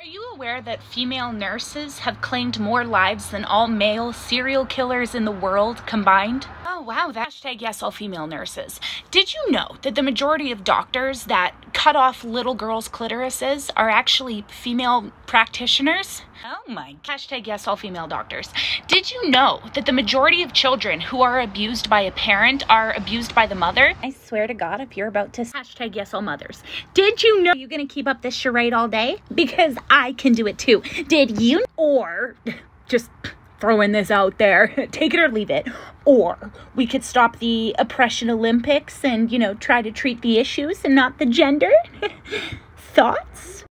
Are you aware that female nurses have claimed more lives than all male serial killers in the world combined? Oh wow, that hashtag yes all female nurses. Did you know that the majority of doctors that cut off little girls' clitorises are actually female practitioners? Oh my hashtag yes all female doctors. Did you know that the majority of children who are abused by a parent are abused by the mother? I swear to God, if you're about to hashtag yes all mothers, did you know you're gonna keep up this charade all day? Because I can do it too. Did you? Or just throwing this out there, take it or leave it. Or we could stop the oppression Olympics and, you know, try to treat the issues and not the gender. Thoughts?